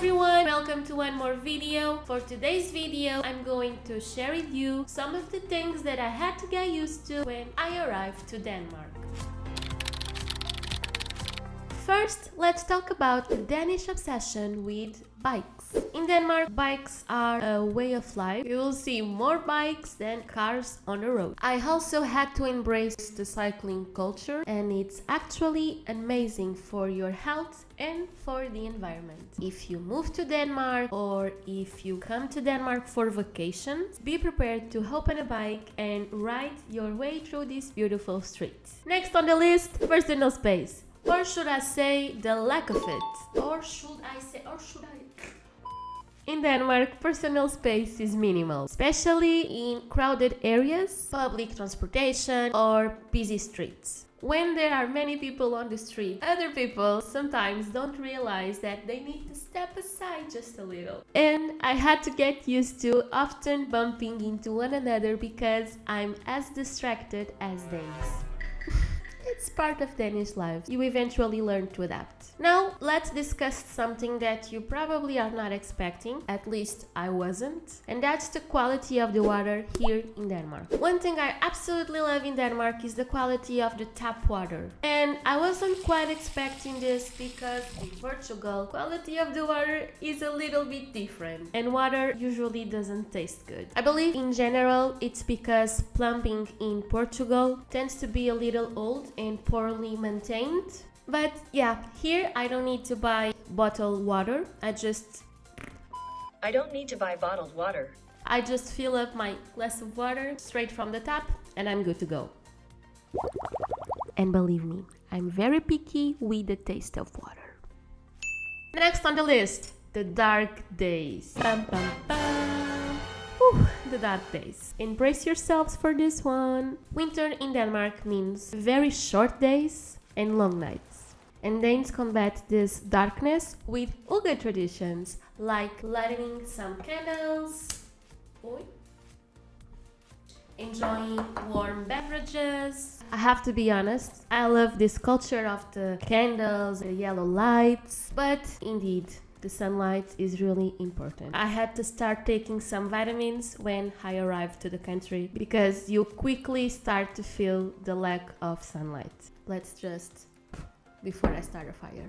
everyone, welcome to one more video. For today's video, I'm going to share with you some of the things that I had to get used to when I arrived to Denmark. First, let's talk about the Danish obsession with bikes. In Denmark, bikes are a way of life. You will see more bikes than cars on the road. I also had to embrace the cycling culture and it's actually amazing for your health and for the environment. If you move to Denmark or if you come to Denmark for vacation, be prepared to hop on a bike and ride your way through these beautiful streets. Next on the list, personal space. Or should I say the lack of it? Or should I say, or should I? In Denmark, personal space is minimal, especially in crowded areas, public transportation, or busy streets. When there are many people on the street, other people sometimes don't realize that they need to step aside just a little. And I had to get used to often bumping into one another because I'm as distracted as they. It's part of Danish life. You eventually learn to adapt. Now, let's discuss something that you probably are not expecting, at least I wasn't, and that's the quality of the water here in Denmark. One thing I absolutely love in Denmark is the quality of the tap water. And I wasn't quite expecting this because in Portugal, quality of the water is a little bit different and water usually doesn't taste good. I believe in general it's because plumbing in Portugal tends to be a little old and poorly maintained but yeah, here I don't need to buy bottled water. I just I don't need to buy bottled water. I just fill up my glass of water straight from the tap and I'm good to go. And believe me, I'm very picky with the taste of water. Next on the list, the dark days. Bum, bum, bum. The dark days. Embrace yourselves for this one. Winter in Denmark means very short days and long nights and Danes combat this darkness with hygge traditions like lighting some candles, enjoying warm beverages. I have to be honest, I love this culture of the candles, the yellow lights, but indeed, the sunlight is really important. I had to start taking some vitamins when I arrived to the country because you quickly start to feel the lack of sunlight. Let's just before I start a fire.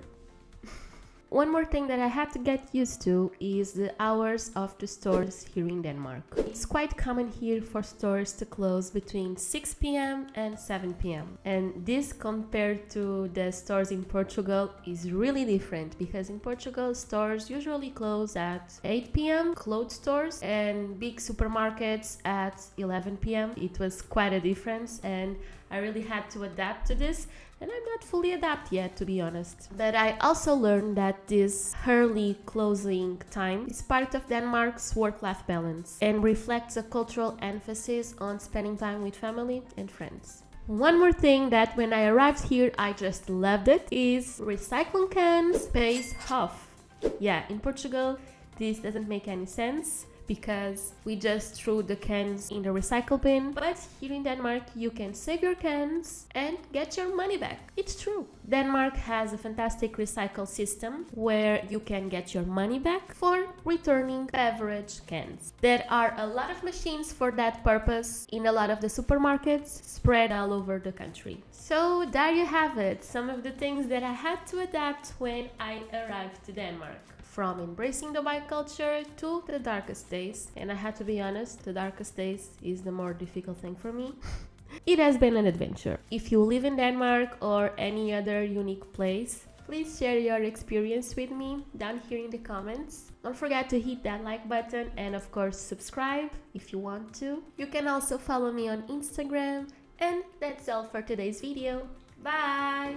One more thing that I had to get used to is the hours of the stores here in Denmark. It's quite common here for stores to close between 6 pm and 7 pm. And this compared to the stores in Portugal is really different because in Portugal stores usually close at 8 pm, clothes stores and big supermarkets at 11 pm. It was quite a difference and I really had to adapt to this and I'm not fully adapted yet to be honest. But I also learned that this early closing time is part of Denmark's work-life balance and reflects a cultural emphasis on spending time with family and friends. One more thing that when I arrived here I just loved it is recycling cans pays half. Yeah, in Portugal this doesn't make any sense because we just threw the cans in the recycle bin. But here in Denmark, you can save your cans and get your money back. It's true. Denmark has a fantastic recycle system where you can get your money back for returning beverage cans. There are a lot of machines for that purpose in a lot of the supermarkets spread all over the country. So there you have it, some of the things that I had to adapt when I arrived to Denmark from embracing the bike culture to the darkest days. And I had to be honest, the darkest days is the more difficult thing for me. it has been an adventure. If you live in Denmark or any other unique place, please share your experience with me down here in the comments. Don't forget to hit that like button and of course subscribe if you want to. You can also follow me on Instagram and that's all for today's video. Bye!